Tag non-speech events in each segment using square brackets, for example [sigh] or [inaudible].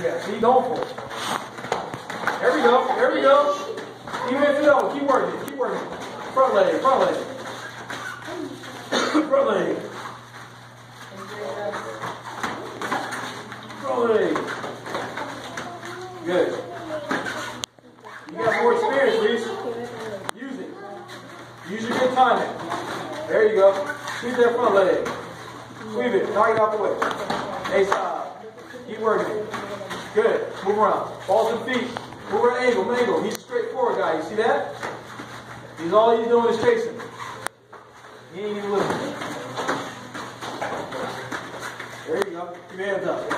Yeah, see, don't for it. There we go. There we go. Even if you don't, keep working. Keep working. Front leg, front leg. front leg. Front leg. Good. You got more experience, Reese. Use it. Use your good timing. There you go. Sweep that front leg. Sweep it. Knock it out the way. A side. Keep working. Good. Move around. Balls and feet. Move around angle, angle. He's a straightforward guy. You see that? He's all he's doing is chasing. He ain't even listening. There you go. Keep your hands up.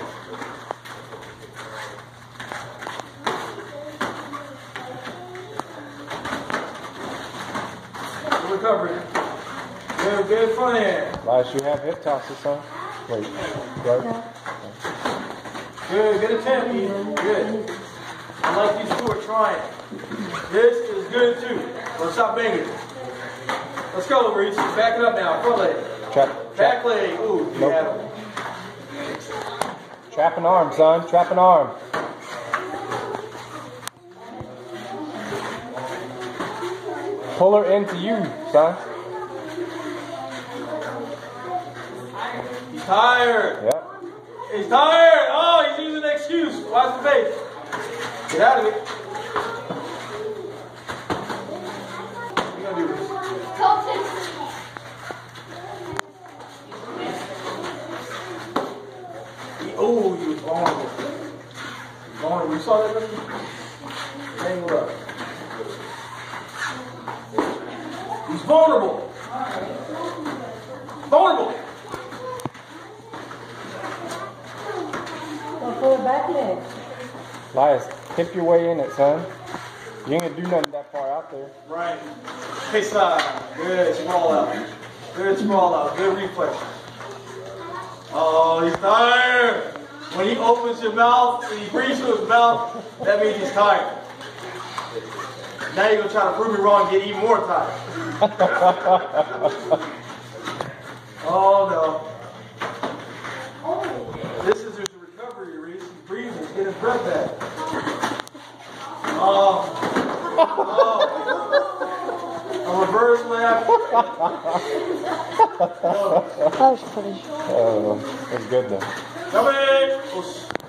Recovery. Good, good front hand. Last you have hip tosses, huh? Wait, right? Good, good attempt, Ethan. Good. I like these two are trying. This is good too. Let's stop banging. Let's go, Reese. Back it up now. Front leg. Trap, Back leg. Ooh, you Nope. have it. trap an arm, son. Trap an arm. Pull her into you, son. He's tired. Yep. He's tired. Oh, he's using an excuse. Watch the face. Get out of it. What you gonna do? He, oh, he was vulnerable. Vulnerable. You saw that, Ricky? Angled up. He's vulnerable. Vulnerable. Don't pull it back leg. Elias, hip your way in it, son. You ain't gonna do nothing that far out there. Right. Face side. Good. Sprawl out. Good sprawl out. Good reflex. Oh, he's tired. When he opens his mouth, when he breathes through his mouth, that means he's tired. Now you're gonna try to prove me wrong and get even more tired. [laughs] oh no. This is his recovery, Reese. He's breathing, he's getting his breath back. Oh. oh. oh. A reverse lap. [laughs] That was pretty. Oh, that's good though. Come in.